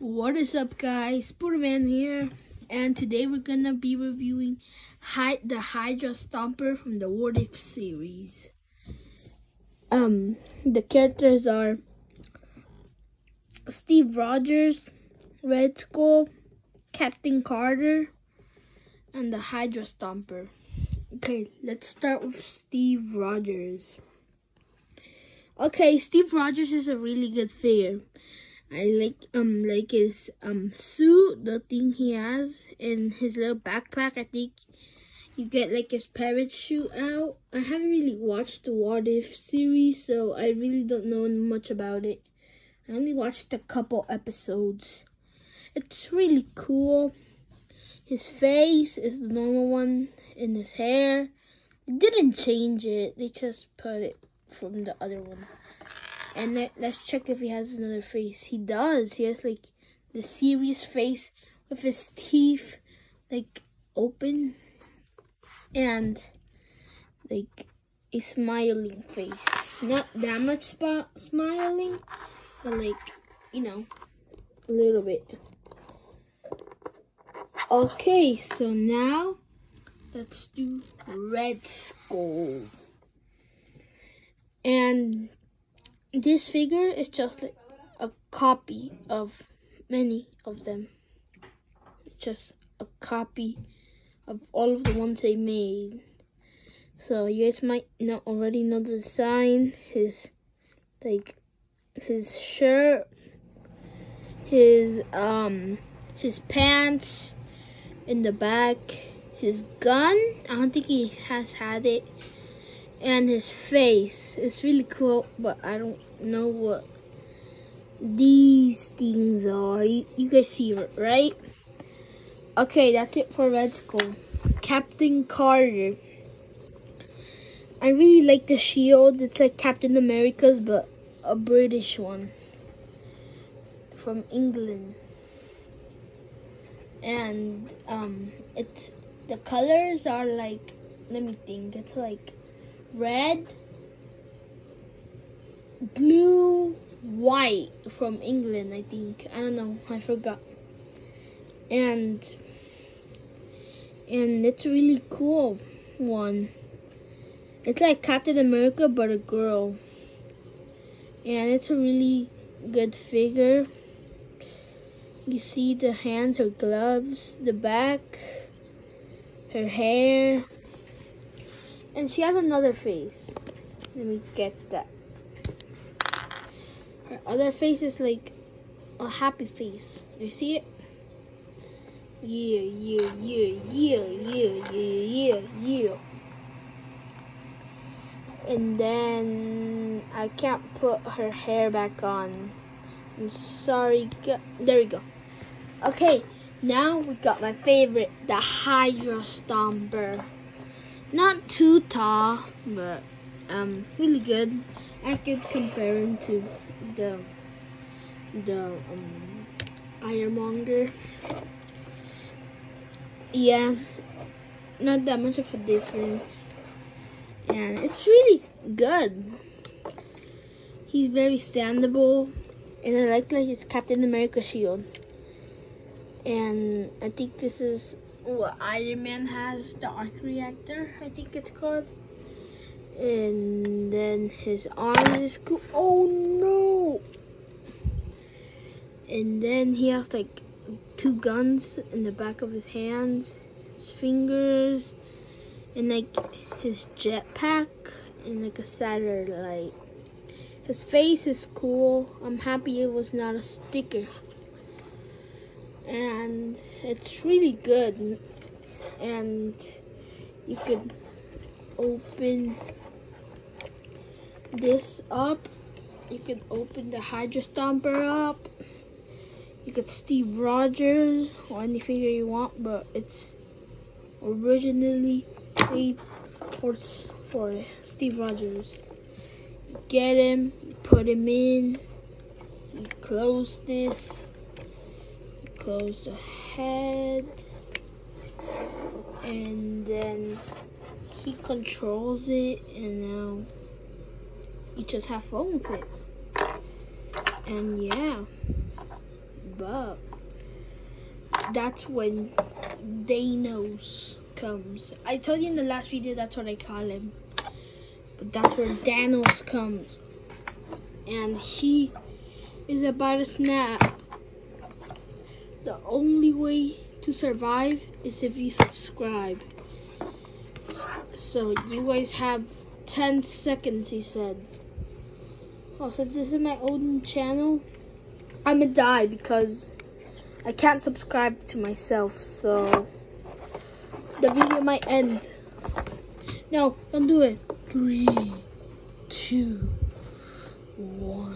What is up guys, Spooderman here, and today we're gonna be reviewing Hy the Hydra Stomper from the What If series. Um, the characters are Steve Rogers, Red Skull, Captain Carter, and the Hydra Stomper. Okay, let's start with Steve Rogers. Okay, Steve Rogers is a really good figure. I like um like his um suit, the thing he has, and his little backpack. I think you get like his parachute out. I haven't really watched the What If series, so I really don't know much about it. I only watched a couple episodes. It's really cool. His face is the normal one, and his hair. They didn't change it. They just put it from the other one. And let, let's check if he has another face. He does. He has like the serious face with his teeth like open and like a smiling face. Not that much smiling, but like, you know, a little bit. Okay, so now let's do Red Skull. And this figure is just like a copy of many of them. Just a copy of all of the ones they made. So you guys might not already know the design. His like his shirt, his um his pants in the back, his gun. I don't think he has had it and his face. It's really cool, but I don't know what these things are. You, you guys see it, right? Okay, that's it for Red Skull. Captain Carter. I really like the shield. It's like Captain America's, but a British one. From England. And, um, it's, the colors are like, let me think, it's like red, blue, white from England, I think. I don't know, I forgot. And and it's a really cool one. It's like Captain America but a girl. And it's a really good figure. You see the hands, her gloves, the back, her hair, and she has another face. Let me get that. Her other face is like a happy face. You see it? Yeah, yeah, yeah, yeah, yeah, yeah, yeah. And then I can't put her hair back on. I'm sorry. There we go. Okay, now we got my favorite, the Hydra Stomper not too tall, but um, really good. I could compare him to the the um, Iron Monger. Yeah, not that much of a difference, and it's really good. He's very standable, and I like like his Captain America shield. And I think this is Iron Man has, the arc reactor, I think it's called. And then his arm is cool. Oh no! And then he has like two guns in the back of his hands, his fingers, and like his jetpack, and like a satellite. His face is cool. I'm happy it was not a sticker and it's really good. And you could open this up. You could open the Hydra Stomper up. You could Steve Rogers or any figure you want but it's originally made for, for Steve Rogers. Get him put him in you close this close the head and then he controls it and now you just have fun with it and yeah but that's when Danos comes. I told you in the last video that's what I call him. But that's where Danos comes. And he is about to snap. The only way to survive is if you subscribe. So you guys have 10 seconds, he said. Oh, since this is my own channel, I'm gonna die because I can't subscribe to myself, so the video might end. No, don't do it. Three, two, one.